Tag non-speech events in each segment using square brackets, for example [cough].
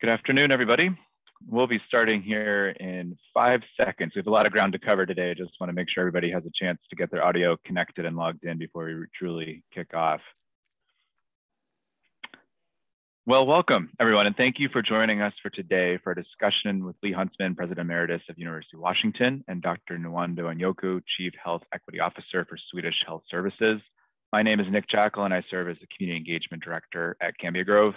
Good afternoon, everybody. We'll be starting here in five seconds. We have a lot of ground to cover today. I Just want to make sure everybody has a chance to get their audio connected and logged in before we truly kick off. Well, welcome everyone, and thank you for joining us for today for a discussion with Lee Huntsman, President Emeritus of University of Washington, and Dr. Nwando Anyaoku, Chief Health Equity Officer for Swedish Health Services. My name is Nick Jackal, and I serve as the Community Engagement Director at Cambia Grove.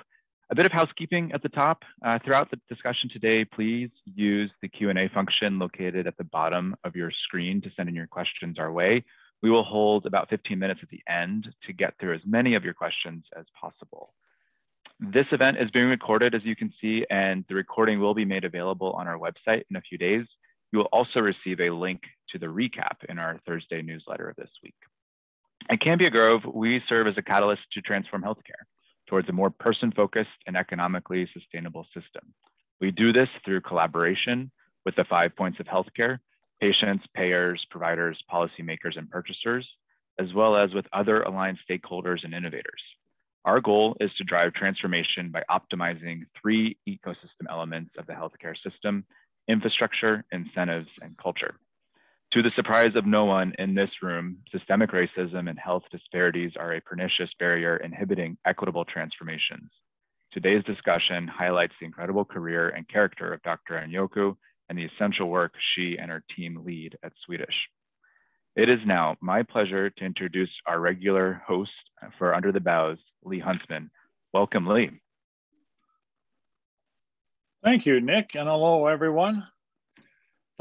A bit of housekeeping at the top. Uh, throughout the discussion today, please use the Q&A function located at the bottom of your screen to send in your questions our way. We will hold about 15 minutes at the end to get through as many of your questions as possible. This event is being recorded, as you can see, and the recording will be made available on our website in a few days. You will also receive a link to the recap in our Thursday newsletter of this week. At Cambia Grove, we serve as a catalyst to transform healthcare towards a more person-focused and economically sustainable system. We do this through collaboration with the five points of healthcare, patients, payers, providers, policymakers, and purchasers, as well as with other aligned stakeholders and innovators. Our goal is to drive transformation by optimizing three ecosystem elements of the healthcare system, infrastructure, incentives, and culture. To the surprise of no one in this room, systemic racism and health disparities are a pernicious barrier inhibiting equitable transformations. Today's discussion highlights the incredible career and character of Dr. Anyaoku and the essential work she and her team lead at Swedish. It is now my pleasure to introduce our regular host for Under the Boughs, Lee Huntsman. Welcome, Lee. Thank you, Nick, and hello, everyone.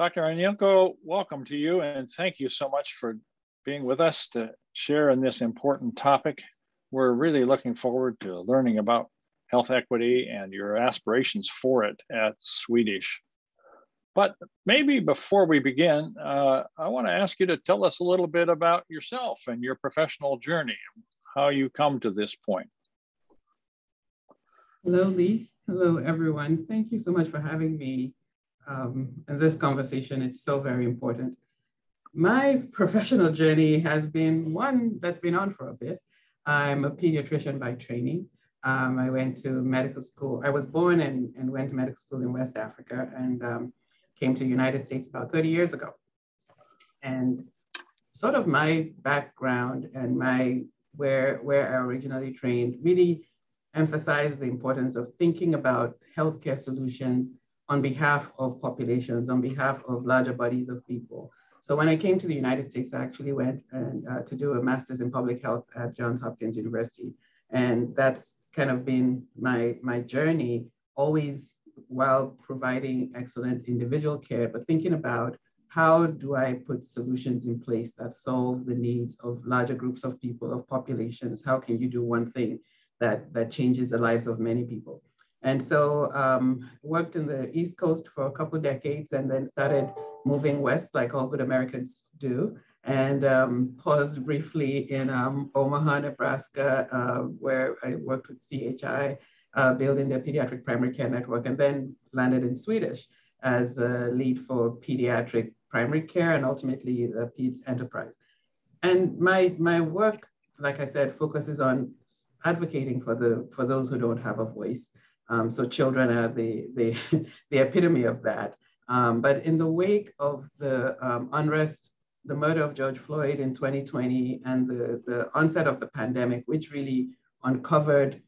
Dr. Anyaoku, welcome to you and thank you so much for being with us to share in this important topic. We're really looking forward to learning about health equity and your aspirations for it at Swedish. But maybe before we begin, uh, I want to ask you to tell us a little bit about yourself and your professional journey, how you come to this point. Hello, Lee. Hello, everyone. Thank you so much for having me um, in this conversation. It's so very important. My professional journey has been one that's been on for a bit. I'm a pediatrician by training. Um, I went to medical school. I was born and, and went to medical school in West Africa and um, came to the United States about 30 years ago. And sort of my background and my where, where I originally trained really emphasized the importance of thinking about healthcare solutions on behalf of populations, on behalf of larger bodies of people. So when I came to the United States, I actually went and, uh, to do a master's in public health at Johns Hopkins University. And that's kind of been my, my journey, always while providing excellent individual care, but thinking about how do I put solutions in place that solve the needs of larger groups of people, of populations? How can you do one thing that, that changes the lives of many people? And so um, worked in the East Coast for a couple decades and then started moving west like all good Americans do and um, paused briefly in um, Omaha, Nebraska, uh, where I worked with CHI, uh, building their pediatric primary care network, and then landed in Swedish as a lead for pediatric primary care and ultimately the PEDS enterprise. And my, my work, like I said, focuses on advocating for, the, for those who don't have a voice. Um, so children are the, the, [laughs] the epitome of that. Um, but in the wake of the um, unrest, the murder of George Floyd in 2020 and the, the onset of the pandemic, which really uncovered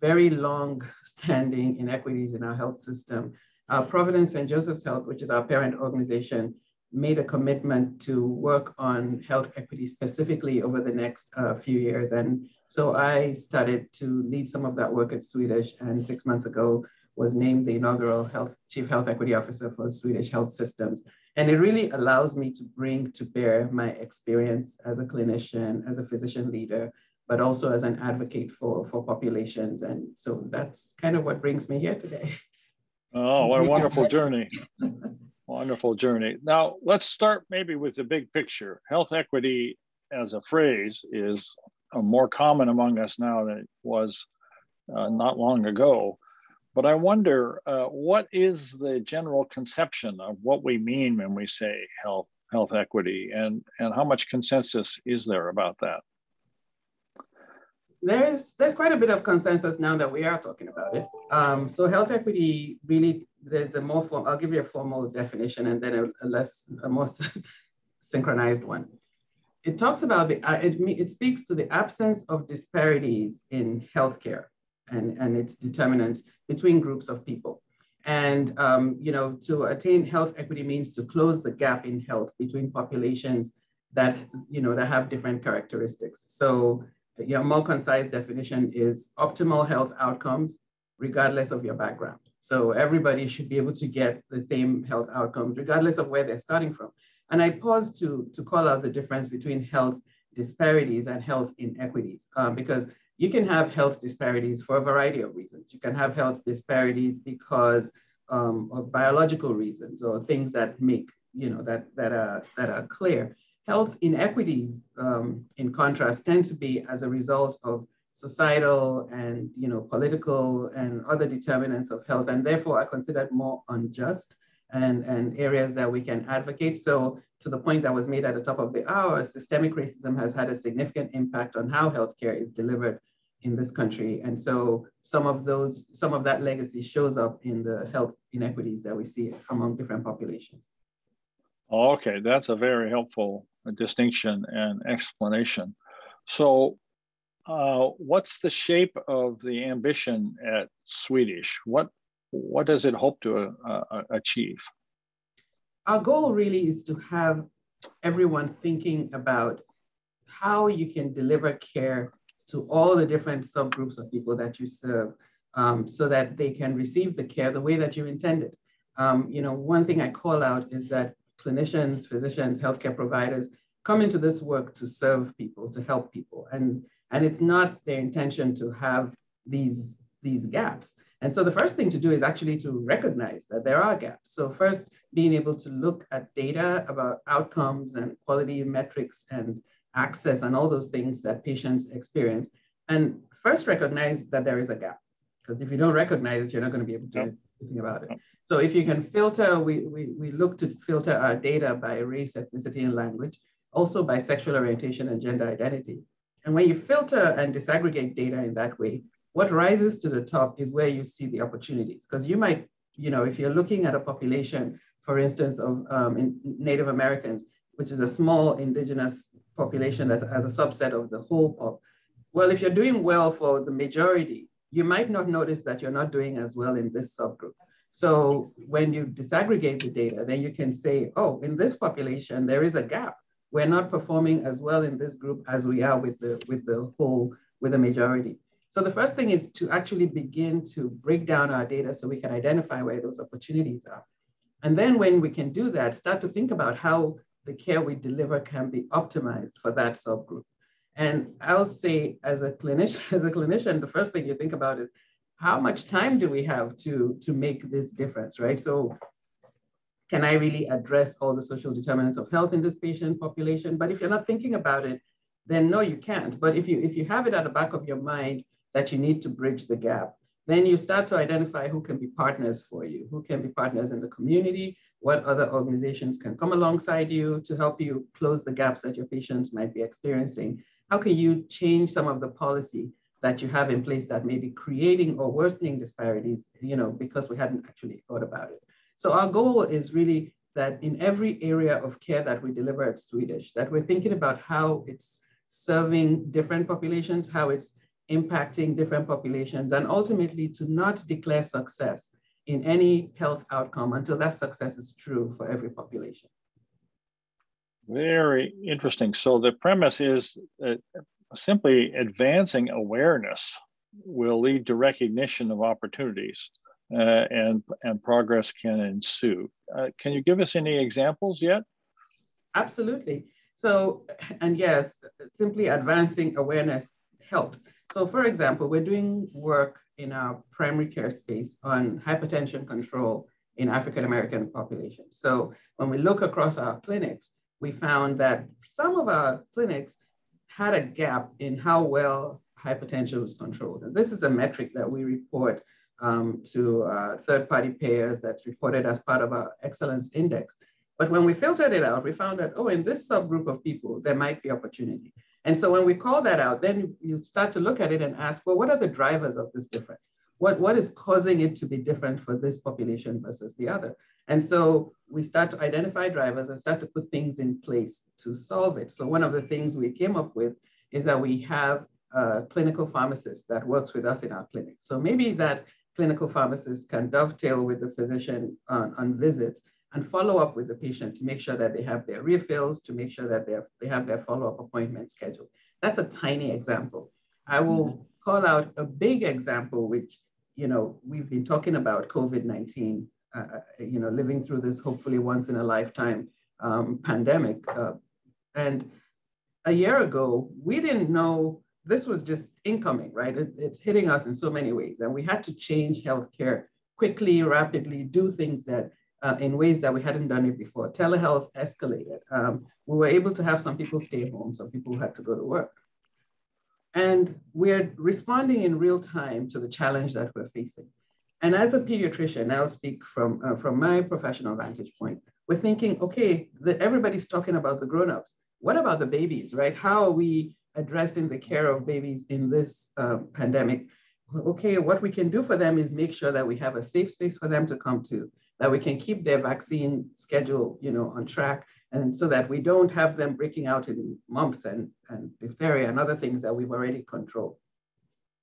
very long standing inequities in our health system, uh, Providence St. Joseph's Health, which is our parent organization, made a commitment to work on health equity specifically over the next uh, few years. And so I started to lead some of that work at Swedish and six months ago was named the inaugural health, Chief Health Equity Officer for Swedish Health Systems. And it really allows me to bring to bear my experience as a clinician, as a physician leader, but also as an advocate for, for populations. And so that's kind of what brings me here today. Oh, what a wonderful journey. [laughs] Wonderful journey. Now, let's start maybe with the big picture. Health equity as a phrase is more common among us now than it was uh, not long ago. But I wonder, uh, what is the general conception of what we mean when we say health health equity, and and how much consensus is there about that? There's there's quite a bit of consensus now that we are talking about it. Um, so health equity really, there's a more form, I'll give you a formal definition and then a, a less, a more [laughs] synchronized one. It talks about the, uh, it, it speaks to the absence of disparities in healthcare and, and its determinants between groups of people. And um, you know, to attain health equity means to close the gap in health between populations that you know that have different characteristics. So, your more concise definition is optimal health outcomes, regardless of your background. So everybody should be able to get the same health outcomes, regardless of where they're starting from. And I pause to, to call out the difference between health disparities and health inequities, um, because you can have health disparities for a variety of reasons. You can have health disparities because um, of biological reasons or things that make, you know, that, that, are, that are clear. Health inequities, um, in contrast, tend to be as a result of societal and, you know, political and other determinants of health, and therefore are considered more unjust and, and areas that we can advocate. So to the point that was made at the top of the hour, systemic racism has had a significant impact on how healthcare is delivered in this country. And so some of those, some of that legacy shows up in the health inequities that we see among different populations. Okay, that's a very helpful distinction and explanation. So uh, what's the shape of the ambition at Swedish? What, what does it hope to uh, uh achieve? Our goal really is to have everyone thinking about how you can deliver care to all the different subgroups of people that you serve um, so that they can receive the care the way that you intended. Um, you know, one thing I call out is that clinicians, physicians, healthcare providers come into this work to serve people, to help people. And, and it's not their intention to have these, these gaps. And so the first thing to do is actually to recognize that there are gaps. So first, being able to look at data about outcomes and quality metrics and access and all those things that patients experience. And first recognize that there is a gap. Because if you don't recognize it, you're not going to be able to do anything about it. So if you can filter, we, we, we look to filter our data by race, ethnicity, and language, also by sexual orientation and gender identity. And when you filter and disaggregate data in that way, what rises to the top is where you see the opportunities. Because you might, you know, if you're looking at a population, for instance, of um, Native Americans, which is a small indigenous population as, as a subset of the whole pop. Well, if you're doing well for the majority, you might not notice that you're not doing as well in this subgroup. So when you disaggregate the data, then you can say, oh, in this population, there is a gap. We're not performing as well in this group as we are with the, with the whole, with the majority. So the first thing is to actually begin to break down our data so we can identify where those opportunities are. And then when we can do that, start to think about how the care we deliver can be optimized for that subgroup. And I'll say as a clinician, [laughs] as a clinician, the first thing you think about is how much time do we have to, to make this difference, right? So can I really address all the social determinants of health in this patient population? But if you're not thinking about it, then no, you can't. But if you if you have it at the back of your mind that you need to bridge the gap, then you start to identify who can be partners for you, who can be partners in the community, what other organizations can come alongside you to help you close the gaps that your patients might be experiencing. How can you change some of the policy that you have in place that may be creating or worsening disparities, you know, because we hadn't actually thought about it. So our goal is really that in every area of care that we deliver at Swedish, that we're thinking about how it's serving different populations, how it's impacting different populations, and ultimately to not declare success in any health outcome until that success is true for every population. Very interesting. So the premise is that simply advancing awareness will lead to recognition of opportunities uh, and, and progress can ensue. Uh, can you give us any examples yet? Absolutely. So, and yes, simply advancing awareness helps. So for example, we're doing work in our primary care space on hypertension control in African American populations. So when we look across our clinics, we found that some of our clinics had a gap in how well hypertension was controlled. And this is a metric that we report um, to uh, third-party payers that's reported as part of our excellence index. But when we filtered it out, we found that, oh, in this subgroup of people, there might be opportunity. And so when we call that out, then you start to look at it and ask, well, what are the drivers of this difference? what, what is causing it to be different for this population versus the other? And so we start to identify drivers and start to put things in place to solve it. So one of the things we came up with is that we have a clinical pharmacist that works with us in our clinic. So maybe that clinical pharmacists can dovetail with the physician on, on visits and follow up with the patient to make sure that they have their refills, to make sure that they have, they have their follow-up appointment scheduled. That's a tiny example. I will mm-hmm. call out a big example, which, you know, we've been talking about COVID-19, uh, uh, you know, living through this hopefully once in a lifetime um, pandemic. Uh, and a year ago, we didn't know this was just incoming, right? It, it's hitting us in so many ways. And we had to change healthcare quickly, rapidly, do things that uh, in ways that we hadn't done it before. Telehealth escalated. Um, we were able to have some people stay home, some people had to go to work. And we're responding in real time to the challenge that we're facing. And as a pediatrician, I'll speak from, uh, from my professional vantage point. We're thinking, okay, the, everybody's talking about the grown-ups. What about the babies, right? How are we addressing the care of babies in this uh, pandemic? Okay, what we can do for them is make sure that we have a safe space for them to come to, that we can keep their vaccine schedule, you know, on track, and so that we don't have them breaking out in mumps and, and diphtheria and other things that we've already controlled.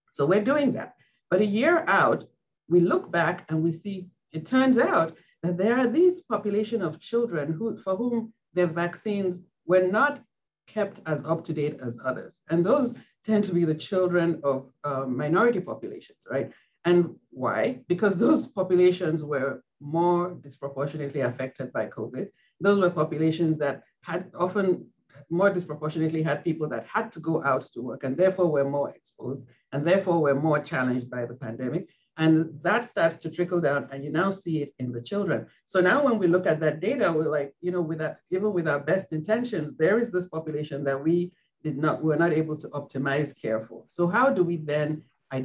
So we're doing that. But a year out, we look back and we see it turns out that there are these population of children who, for whom their vaccines were not kept as up to date as others. And those tend to be the children of uh, minority populations, right? And why? Because those populations were more disproportionately affected by COVID. Those were populations that had often more disproportionately had people that had to go out to work and therefore were more exposed and therefore were more challenged by the pandemic. And that starts to trickle down and you now see it in the children. So now when we look at that data, we're like, you know, with that, even with our best intentions, there is this population that we did not, we're not able to optimize care for. So how do we then,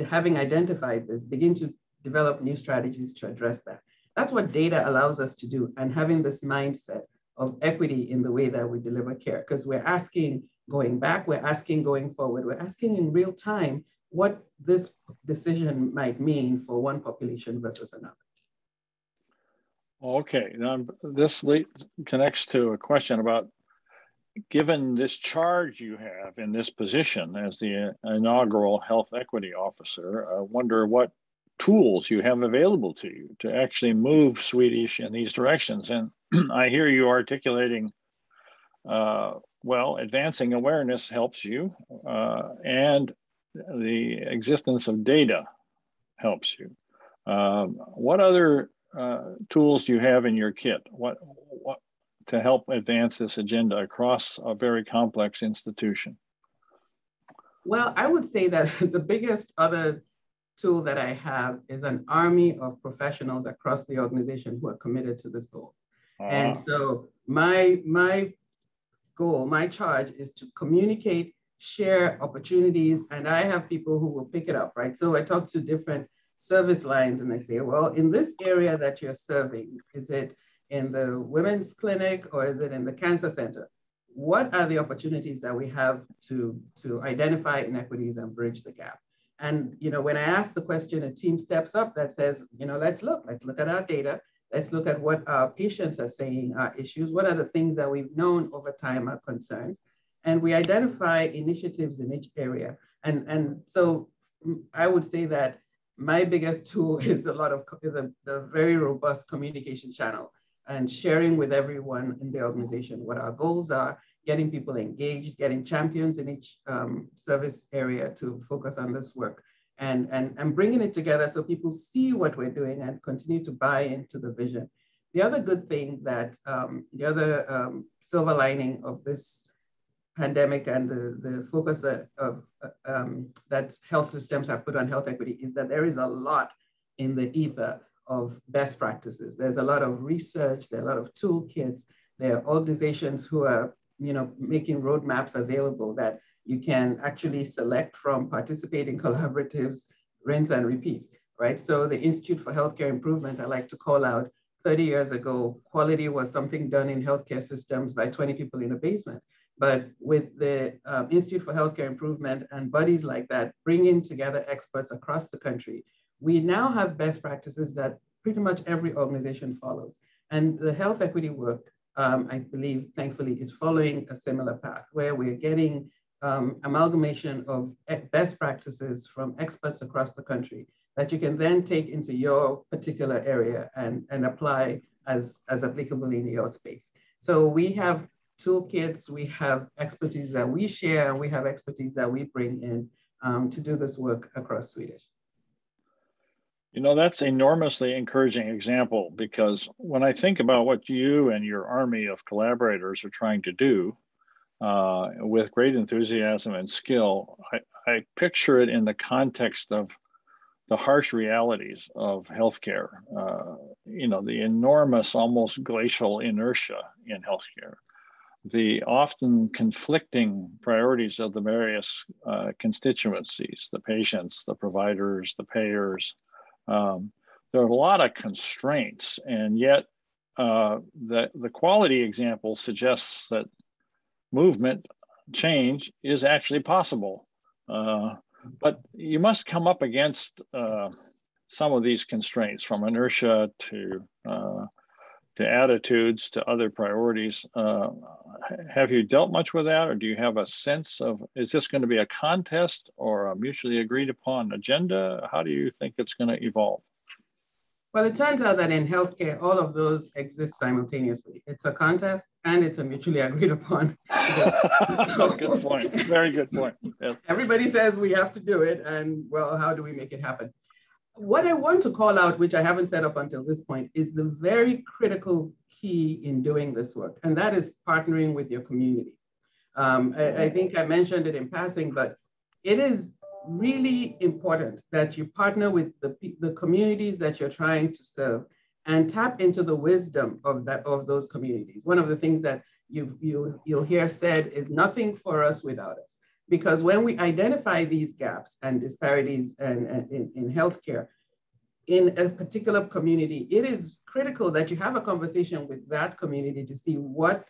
having identified this, begin to develop new strategies to address that? That's what data allows us to do and having this mindset of equity in the way that we deliver care because we're asking going back, we're asking going forward, we're asking in real time what this decision might mean for one population versus another. Okay, now this connects to a question about given this charge you have in this position as the inaugural health equity officer, I wonder what tools you have available to you to actually move Swedish in these directions. And [clears throat] I hear you articulating, uh, well, advancing awareness helps you, uh, and the existence of data helps you. Um, what other uh, tools do you have in your kit? What, what to help advance this agenda across a very complex institution? Well, I would say that [laughs] the biggest other tool that I have is an army of professionals across the organization who are committed to this goal. And ah. so my, my goal, my charge is to communicate, share opportunities, and I have people who will pick it up, right? So I talk to different service lines and I say, well, in this area that you're serving, is it in the women's clinic or is it in the cancer center? What are the opportunities that we have to, to identify inequities and bridge the gap? And you know, when I ask the question, a team steps up that says, you know, let's look, let's look at our data, let's look at what our patients are saying are issues, what are the things that we've known over time are concerns, and we identify initiatives in each area. And, and so I would say that my biggest tool [laughs] is a lot of the, the very robust communication channel and sharing with everyone in the organization what our goals are getting people engaged, getting champions in each um, service area to focus on this work and, and, and bringing it together so people see what we're doing and continue to buy into the vision. The other good thing that, um, the other um, silver lining of this pandemic and the, the focus of um, that health systems have put on health equity is that there is a lot in the ether of best practices. There's a lot of research, there are a lot of toolkits, there are organizations who are you know, making roadmaps available that you can actually select from participating collaboratives, rinse and repeat, right? So the Institute for Healthcare Improvement, I like to call out 30 years ago, quality was something done in healthcare systems by 20 people in a basement. But with the um, Institute for Healthcare Improvement and bodies like that, bringing together experts across the country, we now have best practices that pretty much every organization follows. And the health equity work, um, I believe, thankfully, is following a similar path where we're getting um, amalgamation of best practices from experts across the country that you can then take into your particular area and, and apply as, as applicable in your space. So we have toolkits, we have expertise that we share, and we have expertise that we bring in um, to do this work across Swedish. You know, that's enormously encouraging example because when I think about what you and your army of collaborators are trying to do uh, with great enthusiasm and skill, I, I picture it in the context of the harsh realities of healthcare, uh, you know, the enormous, almost glacial inertia in healthcare, the often conflicting priorities of the various uh, constituencies, the patients, the providers, the payers. Um, there are a lot of constraints, and yet uh, the, the quality example suggests that movement change is actually possible. Uh, but you must come up against uh, some of these constraints from inertia to uh, to attitudes to other priorities. Uh, have you dealt much with that, or do you have a sense of is this going to be a contest or a mutually agreed upon agenda? How do you think it's going to evolve? Well, it turns out that in healthcare, all of those exist simultaneously. It's a contest and it's a mutually [laughs] agreed upon. so, [laughs] good point. Very good point. Yes. Everybody says we have to do it, and well, how do we make it happen? What I want to call out, which I haven't said up until this point, is the very critical key in doing this work, and that is partnering with your community. Um, I, I think I mentioned it in passing, but it is really important that you partner with the, the communities that you're trying to serve and tap into the wisdom of that of those communities. One of the things that you you you'll hear said is nothing for us without us. Because when we identify these gaps and disparities and, and in, in healthcare in a particular community, it is critical that you have a conversation with that community to see what,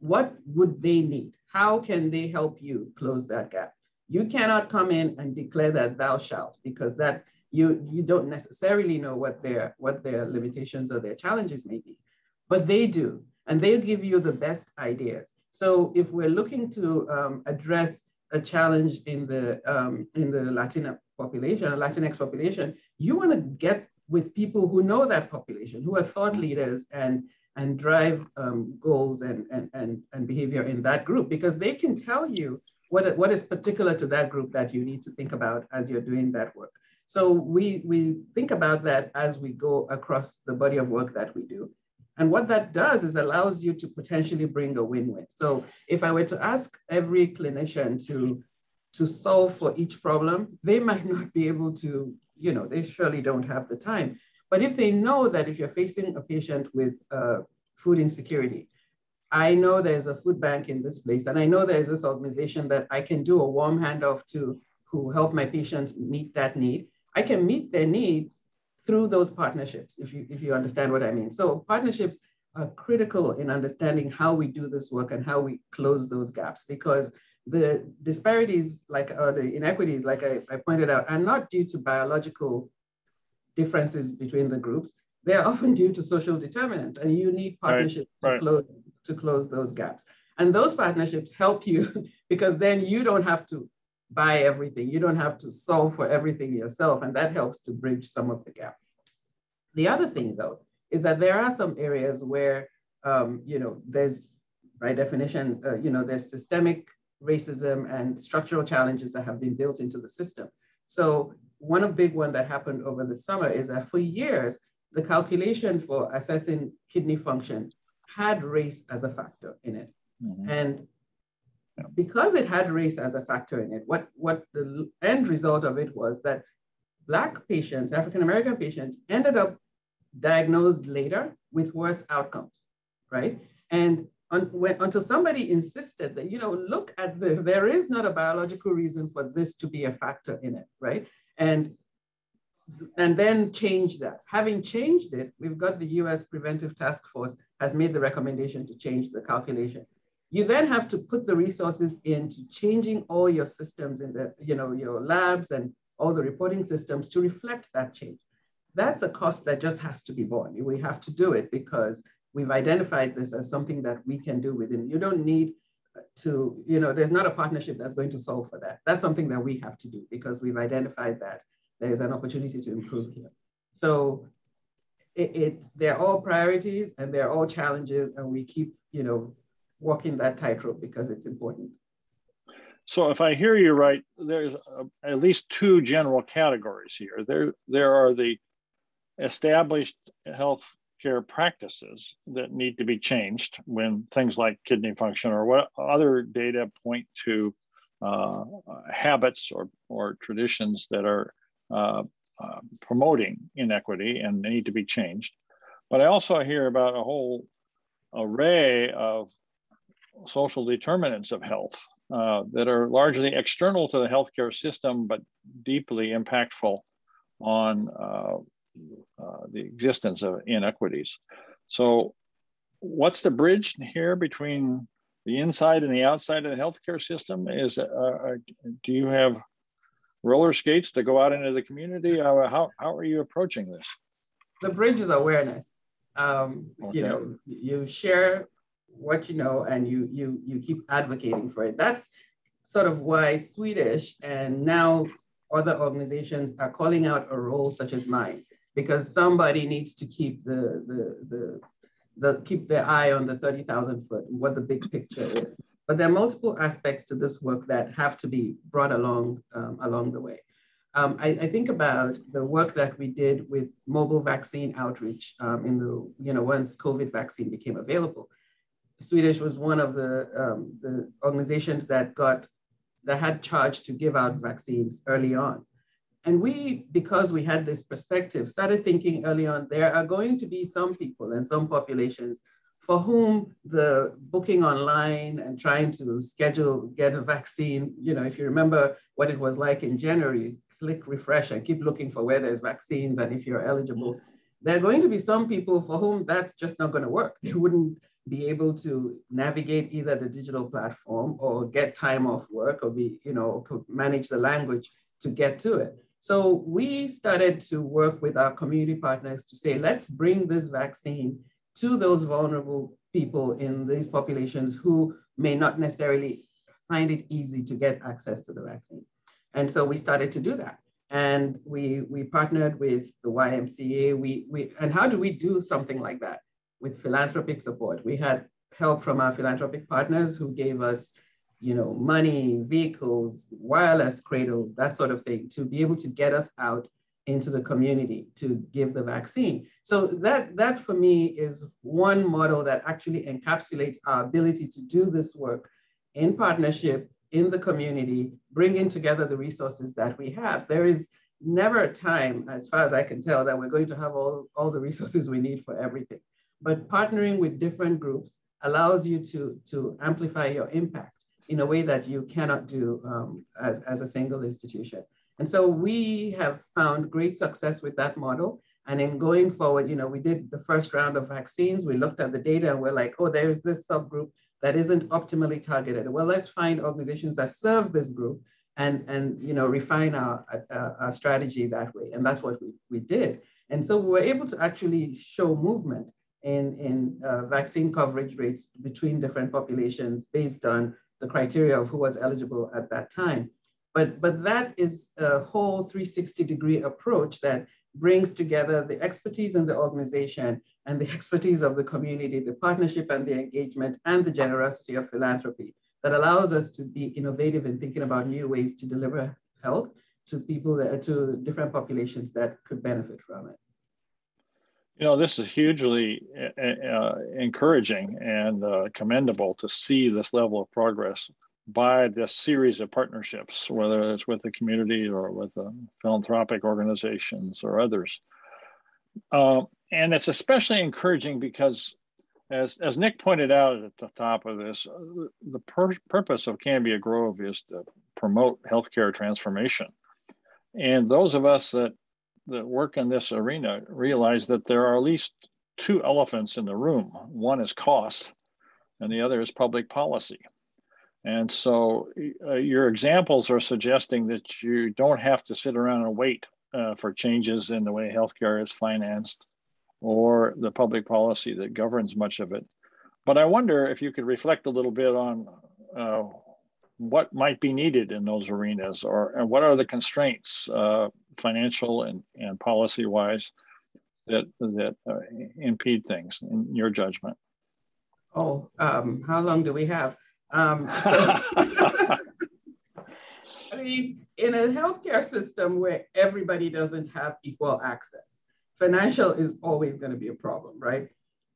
what would they need? How can they help you close that gap? You cannot come in and declare that thou shalt because that you, you don't necessarily know what their, what their limitations or their challenges may be, but they do, and they'll give you the best ideas. So if we're looking to um, address a challenge in the, um, in the Latina population, Latinx population, you wanna get with people who know that population, who are thought leaders and, and drive um, goals and, and, and, and behavior in that group because they can tell you what, what is particular to that group that you need to think about as you're doing that work. So we, we think about that as we go across the body of work that we do. And what that does is allows you to potentially bring a win-win. So if I were to ask every clinician to, to solve for each problem, they might [laughs] not be able to, you know, they surely don't have the time. But if they know that if you're facing a patient with uh, food insecurity, I know there's a food bank in this place, and I know there's this organization that I can do a warm handoff to who help my patients meet that need. I can meet their need through those partnerships, if you, if you understand what I mean. So partnerships are critical in understanding how we do this work and how we close those gaps because the disparities, like or the inequities, like I, I pointed out, are not due to biological differences between the groups. They are often due to social determinants, and you need partnerships right, right. to close to close those gaps. And those partnerships help you [laughs] because then you don't have to buy everything. You don't have to solve for everything yourself. And that helps to bridge some of the gap. The other thing though, is that there are some areas where, um, you know, there's by definition, uh, you know, there's systemic racism and structural challenges that have been built into the system. So one of big one that happened over the summer is that for years, the calculation for assessing kidney function had race as a factor in it. Mm-hmm. And because it had race as a factor in it, what, what the end result of it was that Black patients, African American patients, ended up diagnosed later with worse outcomes, right? And un, when, until somebody insisted that, you know, look at this, there is not a biological reason for this to be a factor in it, right? And and then change that. Having changed it, we've got the US Preventive Task Force has made the recommendation to change the calculation. You then have to put the resources into changing all your systems in the, you know, your labs and all the reporting systems to reflect that change. That's a cost that just has to be borne. We have to do it because we've identified this as something that we can do within. You don't need to, you know, there's not a partnership that's going to solve for that. That's something that we have to do because we've identified that there's an opportunity to improve here. So it, it's, they're all priorities and they're all challenges and we keep, you know, walking that tightrope because it's important. So if I hear you right, there's a, at least two general categories here. There, there are the established health care practices that need to be changed when things like kidney function or what other data point to uh, habits or, or traditions that are uh, uh, promoting inequity and need to be changed. But I also hear about a whole array of social determinants of health uh, that are largely external to the healthcare system, but deeply impactful on uh, uh, the existence of inequities. So, what's the bridge here between the inside and the outside of the healthcare system? Is uh, uh, do you have roller skates to go out into the community? How how are you approaching this? The bridge is awareness. Um, okay. You know, you share what you know and you you you keep advocating for it. That's sort of why Swedish and now other organizations are calling out a role such as mine because somebody needs to keep the, the, the, the keep their eye on the 30,000 foot, what the big picture is. But there are multiple aspects to this work that have to be brought along um, along the way. Um, I, I, think about the work that we did with mobile vaccine outreach um, in the, you know, once COVID vaccine became available. Swedish was one of the, um, the organizations that got, that had charge to give out vaccines early on. And we, because we had this perspective, started thinking early on, there are going to be some people and some populations for whom the booking online and trying to schedule, get a vaccine, you know, if you remember what it was like in January, click refresh and keep looking for where there's vaccines and if you're eligible. There are going to be some people for whom that's just not going to work. They wouldn't be able to navigate either the digital platform or get time off work or be, you know, manage the language to get to it. So we started to work with our community partners to say, let's bring this vaccine to those vulnerable people in these populations who may not necessarily find it easy to get access to the vaccine. And so we started to do that. And we, we partnered with the YMCA. We, we, and how do we do something like that? With philanthropic support. We had help from our philanthropic partners who gave us you know, money, vehicles, wireless cradles, that sort of thing, to be able to get us out into the community to give the vaccine. So that, that for me is one model that actually encapsulates our ability to do this work in partnership in the community, bringing together the resources that we have. There is never a time, as far as I can tell, that we're going to have all, all the resources we need for everything. But partnering with different groups allows you to, to amplify your impact in a way that you cannot do um, as, as a single institution. And so we have found great success with that model. And in going forward, you know, we did the first round of vaccines, we looked at the data and we're like, oh, there's this subgroup that isn't optimally targeted. Well, let's find organizations that serve this group and, and you know, refine our, our, our strategy that way. And that's what we, we did. And so we were able to actually show movement in, in uh, vaccine coverage rates between different populations based on the criteria of who was eligible at that time. But, but that is a whole 360 degree approach that brings together the expertise in the organization and the expertise of the community, the partnership and the engagement and the generosity of philanthropy that allows us to be innovative in thinking about new ways to deliver health to people, that, to different populations that could benefit from it. You know, this is hugely uh, uh, encouraging and uh, commendable to see this level of progress by this series of partnerships, whether it's with the community or with the philanthropic organizations or others. Uh, and it's especially encouraging because, as, as Nick pointed out at the top of this, the pur purpose of Cambia Grove is to promote healthcare transformation. And those of us that that work in this arena realize that there are at least two elephants in the room. One is cost, and the other is public policy. And so uh, your examples are suggesting that you don't have to sit around and wait uh, for changes in the way healthcare is financed or the public policy that governs much of it. But I wonder if you could reflect a little bit on uh, what might be needed in those arenas or and what are the constraints, uh, financial and, and policy wise, that, that uh, impede things in your judgment? Oh, um, how long do we have? Um, [laughs] so, [laughs] I mean, in a healthcare system where everybody doesn't have equal access, financial is always going to be a problem, right?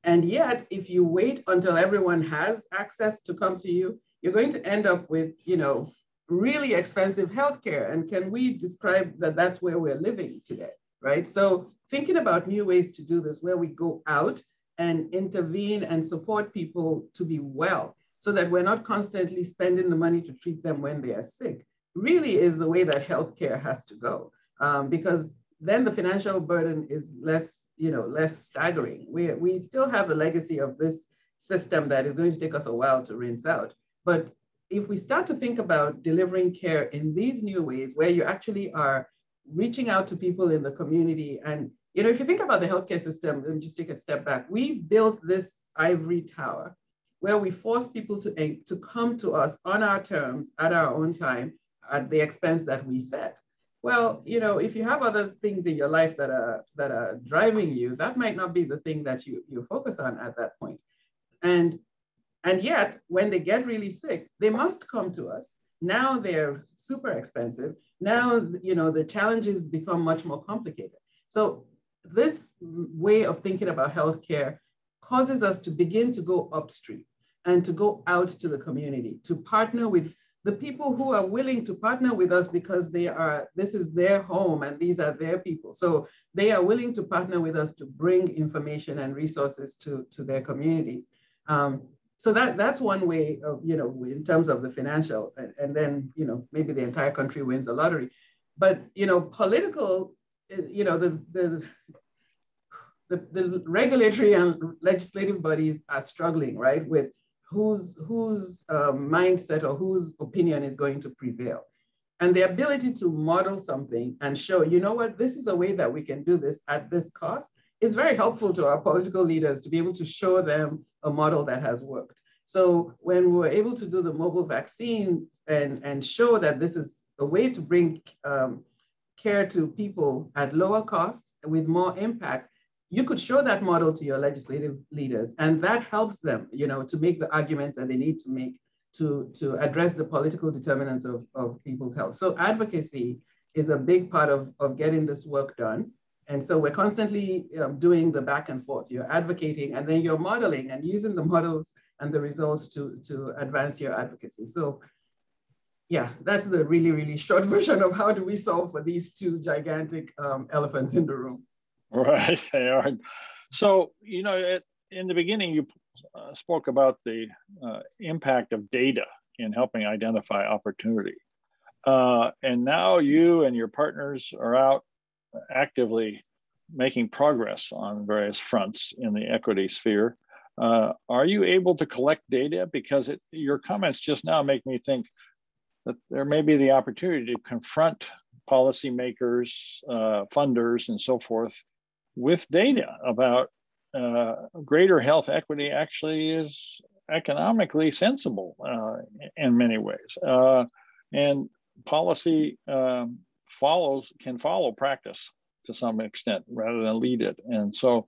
And yet, if you wait until everyone has access to come to you, you're going to end up with, you know, really expensive healthcare. And can we describe that that's where we're living today, right? So thinking about new ways to do this, where we go out and intervene and support people to be well so that we're not constantly spending the money to treat them when they are sick, really is the way that healthcare has to go. Um, because then the financial burden is less, you know, less staggering. We, we still have a legacy of this system that is going to take us a while to rinse out. But if we start to think about delivering care in these new ways, where you actually are reaching out to people in the community and you know, if you think about the healthcare system, let me just take a step back. We've built this ivory tower where we force people to, eh, to come to us on our terms at our own time at the expense that we set. Well, you know, if you have other things in your life that are that are driving you, that might not be the thing that you, you focus on at that point. And and yet, when they get really sick, they must come to us. Now they're super expensive. Now, you know, the challenges become much more complicated. So this way of thinking about healthcare causes us to begin to go upstream and to go out to the community, to partner with the people who are willing to partner with us because they are, this is their home and these are their people. So they are willing to partner with us to bring information and resources to, to their communities. Um, so that, that's one way of, you know, in terms of the financial, and, and then, you know, maybe the entire country wins the lottery. But, you know, political you know, the, the, the, the regulatory and legislative bodies are struggling, right, with whose, whose um, mindset or whose opinion is going to prevail. And the ability to model something and show, you know what, this is a way that we can do this at this cost is very helpful to our political leaders to be able to show them a model that has worked. So when we were able to do the mobile vaccine and, and show that this is a way to bring um, care to people at lower cost with more impact, you could show that model to your legislative leaders and that helps them, you know, to make the arguments that they need to make to, to address the political determinants of, of people's health. So advocacy is a big part of, of getting this work done. And so we're constantly um, doing the back and forth. You're advocating and then you're modeling and using the models and the results to, to advance your advocacy. So yeah, that's the really, really short [laughs] version of how do we solve for these two gigantic um, elephants in the room. [laughs] Right, they are. So, you know, it, in the beginning, you uh, spoke about the uh, impact of data in helping identify opportunity. Uh, and now you and your partners are out actively making progress on various fronts in the equity sphere. Uh, are you able to collect data? Because it, your comments just now make me think that there may be the opportunity to confront policymakers, uh, funders, and so forth with data about uh, greater health equity actually is economically sensible uh, in many ways. Uh, and policy um, follows can follow practice to some extent rather than lead it. And so,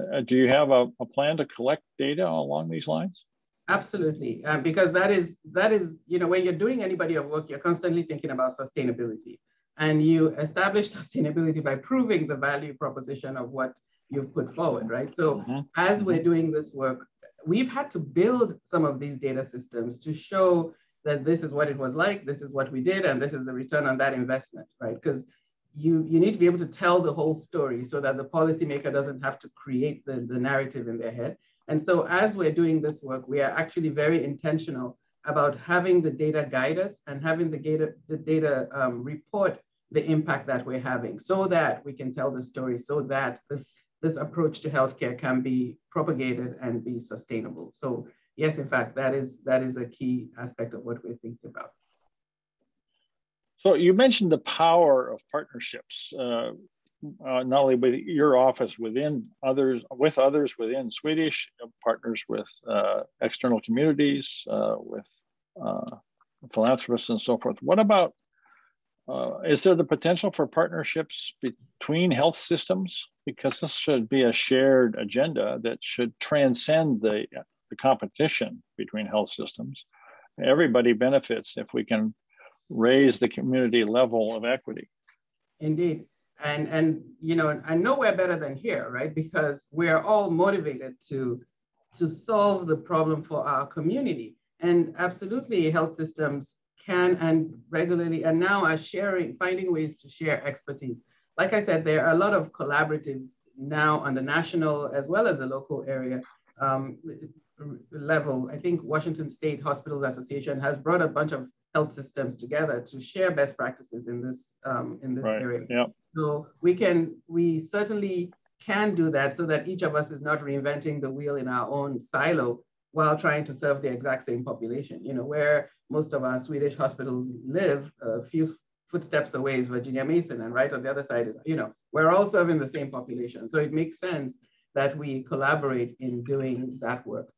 uh, do you have a, a plan to collect data along these lines? Absolutely, um, because that is that is you know when you're doing any body of work, you're constantly thinking about sustainability, and you establish [laughs] sustainability by proving the value proposition of what you've put forward, right? So mm-hmm. as we're mm-hmm. doing this work, we've had to build some of these data systems to show that this is what it was like, this is what we did, and this is the return on that investment, right? Because you, you need to be able to tell the whole story so that the policymaker doesn't have to create the, the narrative in their head. And so as we're doing this work, we are actually very intentional about having the data guide us and having the data, the data um, report the impact that we're having so that we can tell the story, so that this, this approach to healthcare can be propagated and be sustainable. So yes, in fact, that is that is a key aspect of what we're thinking about. So you mentioned the power of partnerships, uh, uh, not only with your office, within others, with others within Swedish, uh, partners with uh, external communities, uh, with uh, philanthropists and so forth. What about, is there the potential for partnerships between health systems? Because this should be a shared agenda that should transcend the, the competition between health systems. Everybody benefits if we can raise the community level of equity. Indeed. And, and you know, I know we're better than here, right? Because we're all motivated to, to solve the problem for our community. And absolutely, health systems can and regularly and now are sharing, finding ways to share expertise. Like I said, there are a lot of collaboratives now on the national as well as the local area um, level. I think Washington State Hospitals Association has brought a bunch of health systems together to share best practices in this um, in this right. area. Yep. So we can we certainly can do that so that each of us is not reinventing the wheel in our own silo while trying to serve the exact same population. You know, where most of our Swedish hospitals live, a few footsteps away is Virginia Mason, and right on the other side is, you know, we're all serving the same population. So it makes sense that we collaborate in doing that work.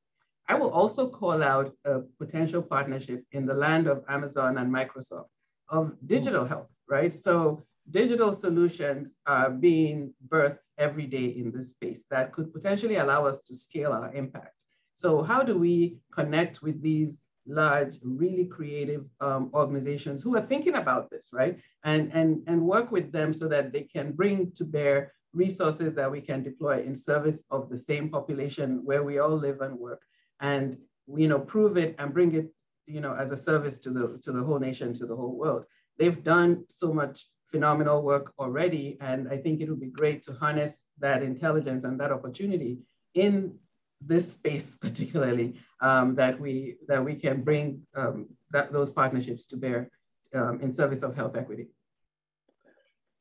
I will also call out a potential partnership in the land of Amazon and Microsoft of digital health, right? So digital solutions are being birthed every day in this space that could potentially allow us to scale our impact. So how do we connect with these large, really creative um, organizations who are thinking about this, right? And, and, and work with them so that they can bring to bear resources that we can deploy in service of the same population where we all live and work and you know prove it and bring it you know as a service to the to the whole nation to the whole world. They've done so much phenomenal work already and i think it would be great to harness that intelligence and that opportunity in this space [laughs] particularly um, that we that we can bring um, that, those partnerships to bear um, in service of health equity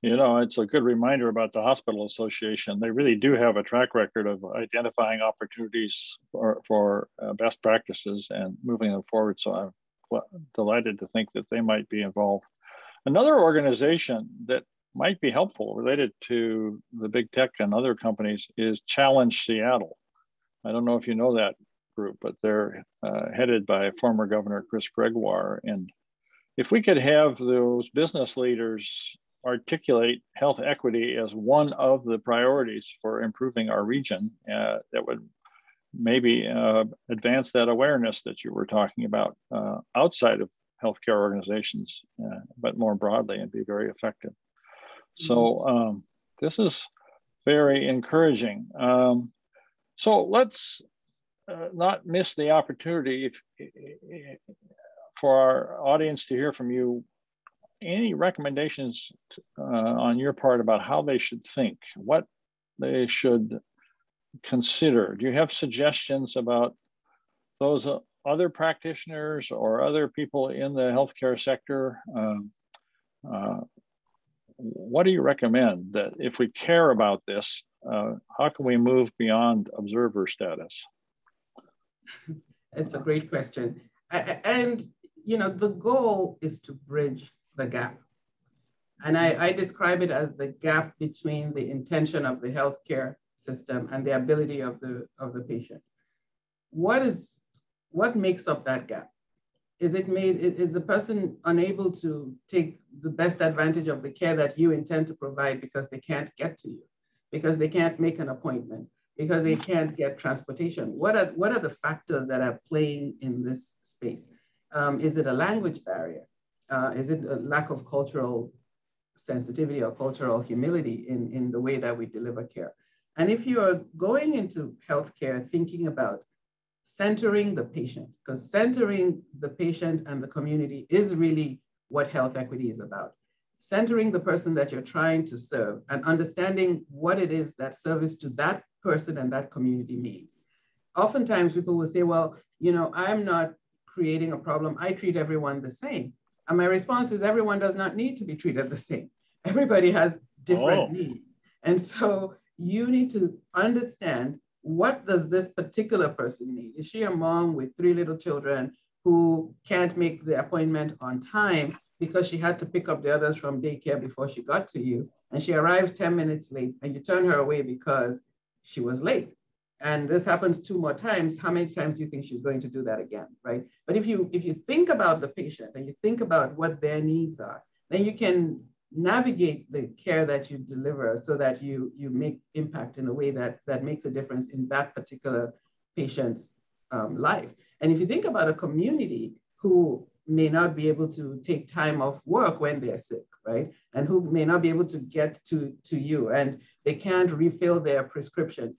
you know, it's a good reminder about the Hospital Association. They really do have a track record of identifying opportunities for, for uh, best practices and moving them forward. So I'm delighted to think that they might be involved. Another organization that might be helpful related to the big tech and other companies is Challenge Seattle. I don't know if you know that group, but they're uh, headed by former Governor Chris Gregoire. And if we could have those business leaders articulate health equity as one of the priorities for improving our region uh, that would maybe uh, advance that awareness that you were talking about uh, outside of healthcare organizations, uh, but more broadly and be very effective. So mm-hmm. um, this is very encouraging. Um, so let's uh, not miss the opportunity if, for our audience to hear from you any recommendations uh, on your part about how they should think, what they should consider? Do you have suggestions about those uh, other practitioners or other people in the healthcare sector? Um, uh, what do you recommend that if we care about this, uh, how can we move beyond observer status? It's a great question. And, you know, the goal is to bridge the gap. And I, I describe it as the gap between the intention of the healthcare system and the ability of the, of the patient. What is, what makes up that gap? Is it made, is the person unable to take the best advantage of the care that you intend to provide because they can't get to you, because they can't make an appointment, because they can't get transportation? What are, what are the factors that are playing in this space? Um, is it a language barrier? Uh, is it a lack of cultural sensitivity or cultural humility in, in the way that we deliver care? And if you are going into healthcare thinking about centering the patient, because centering the patient and the community is really what health equity is about. Centering the person that you're trying to serve and understanding what it is that service to that person and that community needs. Oftentimes people will say, well, you know, I'm not creating a problem. I treat everyone the same. And my response is everyone does not need to be treated the same. Everybody has different oh. needs. And so you need to understand what does this particular person need? Is she a mom with three little children who can't make the appointment on time because she had to pick up the others from daycare before she got to you, and she arrives 10 minutes late, and you turn her away because she was late? And this happens two more times. How many times do you think she's going to do that again, right? But if you if you think about the patient and you think about what their needs are, then you can navigate the care that you deliver so that you, you make impact in a way that, that makes a difference in that particular patient's um, life. And if you think about a community who may not be able to take time off work when they're sick, right? And who may not be able to get to, to you and they can't refill their prescriptions.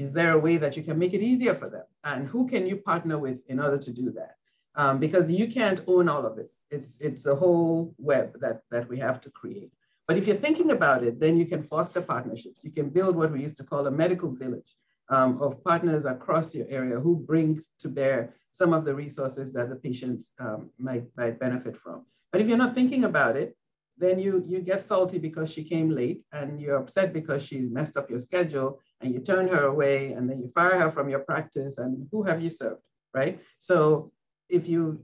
Is there a way that you can make it easier for them? And who can you partner with in order to do that? Um, because you can't own all of it. It's, it's a whole web that, that we have to create. But if you're thinking about it, then you can foster partnerships. You can build what we used to call a medical village um, of partners across your area who bring to bear some of the resources that the patients um, might, might benefit from. But if you're not thinking about it, then you, you get salty because she came late and you're upset because she's messed up your schedule and you turn her away and then you fire her from your practice and who have you served, right? So if you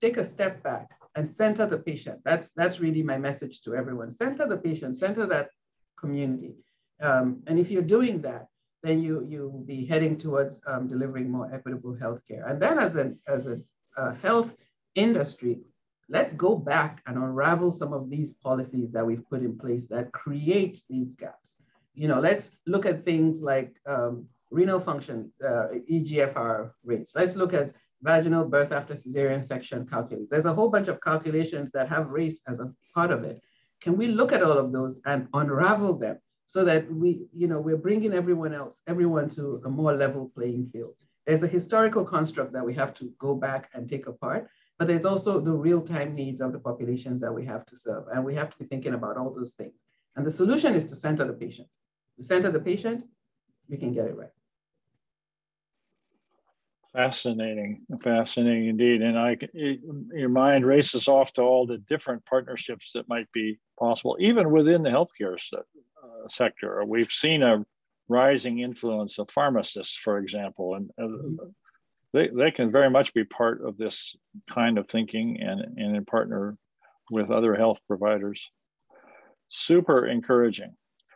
take a step back and center the patient. That's, that's really my message to everyone. Center the patient, center that community. Um, and if you're doing that, then you, you'll be heading towards um, delivering more equitable healthcare. And then as a, as a, a health industry, let's go back and unravel some of these policies that we've put in place that create these gaps. You know, let's look at things like um, renal function, uh, EGFR rates. Let's look at vaginal birth after cesarean section calculus. There's a whole bunch of calculations that have race as a part of it. Can we look at all of those and unravel them so that we, you know, we're bringing everyone else, everyone to a more level playing field? There's a historical construct that we have to go back and take apart, but there's also the real-time needs of the populations that we have to serve. And we have to be thinking about all those things. And the solution is to center the patient. Center the patient, we can get it right. Fascinating, fascinating indeed. And I, it, your mind races off to all the different partnerships that might be possible, even within the healthcare se uh, sector. We've seen a rising influence of pharmacists, for example, and uh, they, they can very much be part of this kind of thinking and, and in partner with other health providers. Super encouraging.